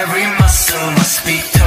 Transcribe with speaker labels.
Speaker 1: Every muscle must be